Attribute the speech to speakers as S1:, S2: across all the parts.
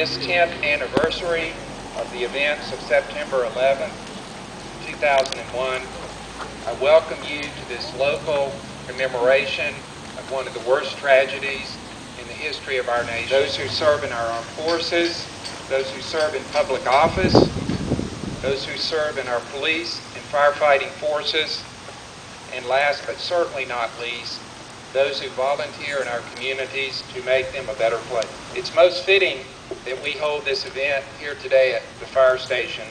S1: this 10th anniversary of the events of September 11, 2001, I welcome you to this local commemoration of one of the worst tragedies in the history of our nation. Those who serve in our armed forces, those who serve in public office, those who serve in our police and firefighting forces, and last but certainly not least, those who volunteer in our communities to make them a better place. It's most fitting that we hold this event here today at the fire station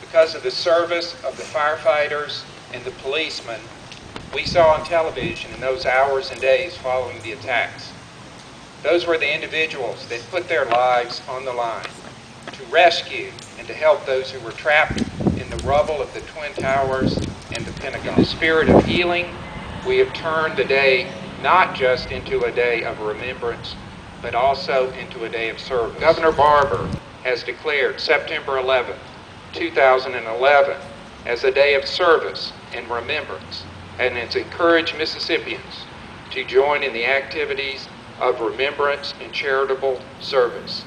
S1: because of the service of the firefighters and the policemen we saw on television in those hours and days following the attacks. Those were the individuals that put their lives on the line to rescue and to help those who were trapped in the rubble of the Twin Towers and the Pentagon. In the spirit of healing, we have turned the day not just into a day of remembrance, but also into a day of service. Governor Barbour has declared September 11, 2011 as a day of service and remembrance, and has encouraged Mississippians to join in the activities of remembrance and charitable service.